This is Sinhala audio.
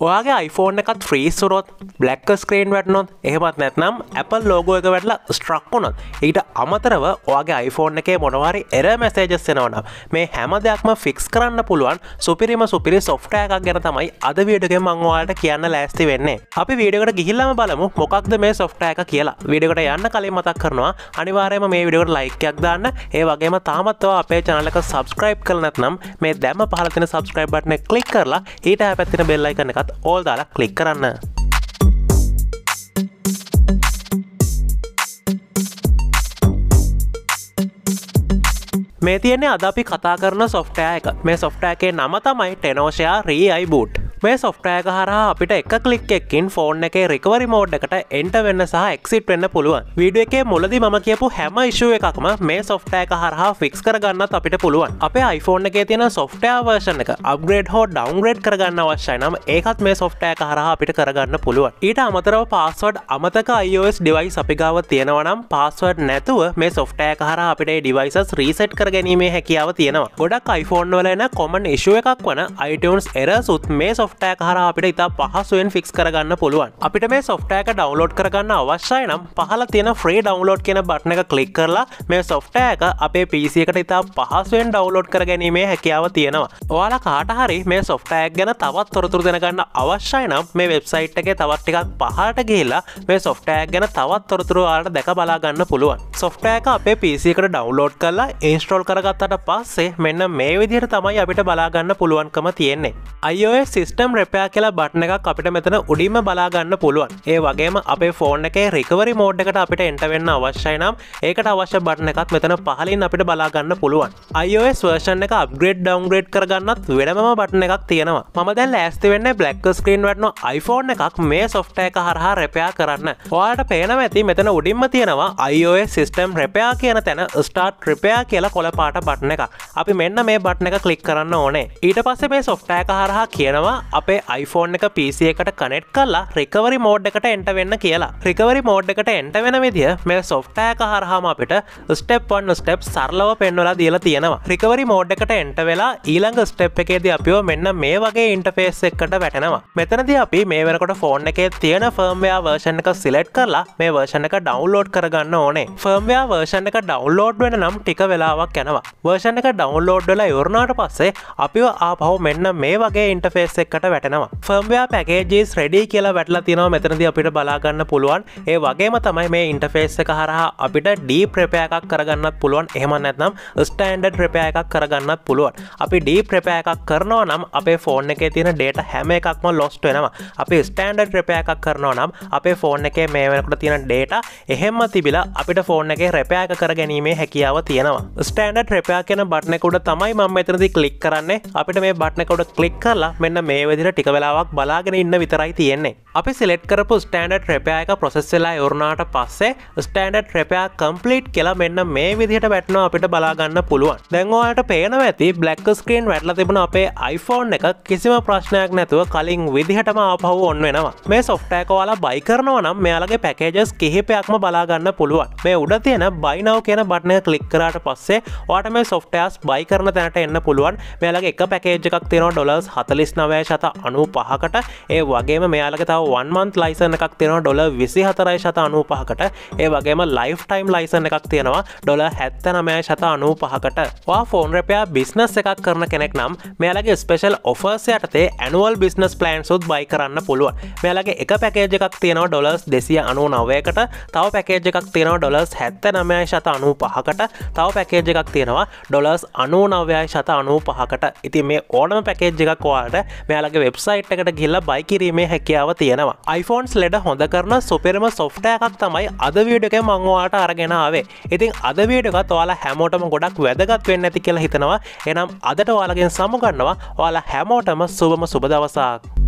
ඔයාගේ iPhone එකත් ෆ්‍රීස්ුරොත් බ්ලක් ස්ක්‍රීන් වැටනොත් එහෙමත් නැත්නම් Apple ලෝගෝ එක වැටලා ස්ට්‍රක්කොනොත් ඊට අමතරව ඔයාගේ iPhone එකේ මොනවාරි එර මැසේජස් එනවනම් මේ හැම දෙයක්ම ෆික්ස් කරන්න පුළුවන් සුපිරිම සුපිරි සොෆ්ටය එකක් ගැන තමයි අද වීඩියෝගේ මං ඔයාලට කියන්න ලෑස්ති වෙන්නේ. අපි වීඩියෝකට ගිහිල්ලාම බලමු මොකක්ද මේ සොෆ්ටය එක කියලා. වීඩියෝකට යන්න කලින් මතක් කරනවා අනිවාර්යයෙන්ම මේ වීඩියෝකට ලයික් එකක් දාන්න. ඒ වගේම තාමත් ඔයා අපේ channel එක subscribe කරලා නැත්නම් මේ දැම්ම පහළ තියෙන subscribe button එක click කරලා ඊට පැත්තින බෙල් icon එකත් ඕල් දාලා කලික් කරන්න. මේ තියන්නේ අද අපි කතා කරන සොෆ්ටය එක. මේ සොෆ්ටයකේ නම තමයි ටෙනෝෂයා රීයි බූට් මේ සොෆ්ටයක හරහා අපිට එක කලික් එක්කින් ෆෝන් එකේ රිකවරි මෝඩ් එකට එන්ට වෙන්න සහ එක්සිට් වෙන්න පුළුවන්. වීඩියෝ එකේ මුලදි මම කියපු හැම ඉශුව එකක්ම මේ සොෆ්ටයක හරහා ෆික්ස් කරගන්නත් අපිට පුළුවන්. අපේ iPhone එකේ තියෙන සොෆ්ටය වර්ෂන් එක අප්ග්‍රේඩ් හෝ ඩවන්ග්‍රේඩ් කරගන්න අවශ්‍යයි නම් ඒකත් මේ සොෆ්ටයක හරහා අපිට කරගන්න පුළුවන්. ඊට අමතරව පාස්වඩ් අමතක iOS ඩිවයිස් අපිගාව තියෙනවනම් පාස්වඩ් නැතුව මේ සොෆ්ටයක හර අපිට ඩිවයිසස් රීසෙට් කර ගැනීමේ හැකියාව තියෙනවා. ගොඩක් iPhone වල එන කොමන් ඉශුව එකක් වන iTunes එර සුත් මේ සොෆ්ටය කහර අපිට ඉතා පහසුවෙන් ෆික්ස් කරගන්න පුළුවන්. අපිට මේ සොෆ්ටයක ඩවන්ලෝඩ් කරගන්න අවශ්‍යයි නම් පහල තියෙන ෆ්‍රී ඩවන්ලෝඩ් කියන බට්න එක කලික් කරලා මේ සොෆ්ටයක අපේ පිසියකට ඉතා පහසුවෙන් ඩවන්ලෝඩ් කර ගැනීමේ හැකියාව තියෙනවා. ඔයාලා කාට හරි මේ සොෆ්ටයක් ගැන තවත් තොරතුර දෙනගන්න අවශ්‍යයි නම් මේ වෙබ්සයිට් එක තවත් ටිකක් පහට ගේලා මේ සොෆ්ටයක් ගැන තවත් තොරතුරවාට දැක බලාගන්න පුළුවන්. සොෆ්ටයක අපේ පිසිකට ඩවන්ලෝඩ් කරලා ඉන්ස්ට්‍රෝල් කරගත්තට පස්සේ මෙන්න මේ විදිහට තමයි අපිට බලාගන්න පුළුවන්කම තියෙන්නේ. iOS සිස්ටම් රෙපයා කියලා බට්න එකක් අපිට මෙතන උඩිම බලාගන්න පුළුවන්. ඒ වගේම අපේ ෆෝන් එකේ රිකවරි මෝඩ් එකට අපිට එන්ට වෙන්න අවශ්‍යයි නම් ඒකට අවශ්‍ය බට්න එකත් මෙතන පහලින් අපිට බලාගන්න පුළුවන්. iOS වර්ෂන් එක අප්ග්‍රේඩ් ඩවන්ග්‍රේඩ් කරගන්නත් වෙනම බට්න එකක් තියෙනවා. ම දැන් ලෑස්ති වෙන්න බ්ලක් ස්ක්‍රීන් වටන iPhone එකක් මේ සොෆ්ට එක හරහා රැපයා කරන්න. ඔයාට පේන ඇති මෙතන උඩින්ම තියෙනවා iOS සිස්ටම් රැපයා කියන තැන ස්ටාර්ට් රිපයා කියලා කොළ පාට බට්න එක අපි මෙන්න මේ බට්න එක කලික් කරන්න ඕනේ. ඊට පස්සේ මේ සොෆ්ට එක හරහා කියනවා අපේ iPhone එක PC එකට කනෙට් කල්ලා රිකවරි මෝඩ් එකට එන්ට වෙන්න කියලා. රිකවරි මෝඩ් එකට එන්ට වෙන විදිහ මේ සොෆ්ටයක හරහාම අපිට ස්ටප්වන් ස්ටප් සරලව පෙන්වලා දීලා තියෙනවා. රිකවරි මෝඩ් එකට එන්ට වෙලා ඊළඟ ස්ටප් එකේද අපිෝ මෙන්න මේ වගේ ඉන්ටෆේස් එකට වැටෙනවා. මෙතනද අපි මේ වෙනකොට ෆෝන් එකේ තියෙන ෆර්ම්වයා වර්ෂණ එක සිලෙට් කරලා මේ වර්ෂණ එක ඩවන්ලෝඩ් කරගන්න ඕනේ. ෆර්ම්වයා වර්ෂණ එක ඩවන්ලෝඩ් වෙන නම් ටික වෙලාවක් යනවා. වර්ෂණ එක ඩවන්ලෝඩ් වෙලා යවරනාට පස්සේ අපිව ආපහු මෙන්න මේ වගේ ඉන්ටෆේස් එකට වැටෙනවා. ෆර්ම්වයා පැකේජස් රෙඩි කියලා වැටලා තියෙනවා මෙතනද අපිට බලාගන්න පුළුවන්. ඒ වගේම තමයි මේ ඉන්ටෆේස් එක හරහා අපිට ඩී ප්‍රපයකක් කරගන්නත් පුළුවන්. එහම නැත්නම් ස්ටන්ඩ ප්‍රපය එකක් කරගන්නත් පුළුවන්. අපි ඩී ප්‍රපය එකක් කරනවා නම් අපේ ෆෝන් එක තියෙන ඩේට හැම එකක්ම ලොස්ට වෙනවා. අපි ස්ටන්ඩ ප්‍රපය එකක් කරනවා නම් අපේ ෆෝන් එකේ මේ වෙනකට තියෙන ඩේට එහෙම තිබිලා අපිට ෆෝන් එක රැපයක කර ගැනීමේ හැකියාව තියෙනවා. ස්ටන්ඩ රැපයා කියන බට්නකුඩ තමයි මම මෙතනදි කලික් කරන්නේ. අපිට මේ බට්නකොට කලික් කරලා මෙන්න මේ වෙදිර ටික වෙලාවක් බලාගෙන ඉන්න විතරයි තියෙන්නේ. අපි සිලෙට් කරපු ස්ටන්ඩ රැපයා එක ප්‍රොසෙස්සලා යවරනාට පස්සේ ස්ටන්ඩ රැපයා කම්පලිට් කියලා මෙන්න මේ විදිහට වැටන අපිට බලාගන්න පුළුවන්. දැන්වාට පේන ඇති බ්ලක් ස්ක්‍රීන් වැටල තිබුණ අපේ iPhone එක කිසිම ප්‍රශ්නයක් නැතුව කලින් විදිහටම ආපහු ඔන්න වෙනවා. මේ සොෆ්ටෑකවාලා බයි කරනවා නම් මෙයාලගේ පැකේජස් කිහිපයක්ම බලාගන්න පුළුවන්. මේ උඩ තියෙන බයිනව කියන බට්නය කලික් කරට පස්සේ වාට මේ සොෆ්ටයස් බයි කරන තැනට එන්න පුළුවන්. මෙයාලගේ එක පැකේජ් එකක් තියෙනවා ඩොලස් හතලිස් නවය හත අනු පහකට. ඒ වගේම මෙයාලක තව වන්මන්ත් ලයිසන එකක් තියෙනවා ඩොල විසි හතරයි ශත අනු පහකට. ඒ වගේම ලයිෆ් ටයිම් ලයිසන එකක් තියෙනවා ඩොල හැත්ත නමය ශත අනු පහකට. වා ෆෝන් රැපයා බිස්නස් එකක් කරන කෙනෙක් නම් මෙයාලගේ ස්පේෂල් ඔෆර්ස් යටතේ ඇනුවල් බිස්නස් ප්ලෑන් සුත් බයි කරන්න පුළුවන්. මෙයාලගේ එක පැකේජ එකක් තියෙනවා ඩොලස් දෙසිය අනු නවයකට තව පැකේජ එකක් තියෙනවා ඩොලස් හැත්ත නමයයි ශත අනු පහකට. තව පැකේජ එකක් තියෙනවා ඩොලස් අනු නවයයි ශත අනු පහකට. ඉතින් මේ ඕනම පැකේජ් එකක් වාට මෙයා මෙයාලගේ වෙබ්සයිට් එකට ගිල්ල බයි කිරීමේ හැකියාව තියෙනවා. iPhones ලෙඩ හොඳ කරන සුපෙරම සොෆ්ට එකක් තමයි අද වීඩක මංවාට අරගෙනාවේ ඉතින් අද වීඩකත් ඔයාලා හැමෝටම ගොඩක් වැදගත් වෙන්න ඇති කියලා හිතනවා. එනම් අදට ඔයාලගෙන් සමුගන්නවා. ඔයාලා හැමෝටම සුබම සුබ දවසක්.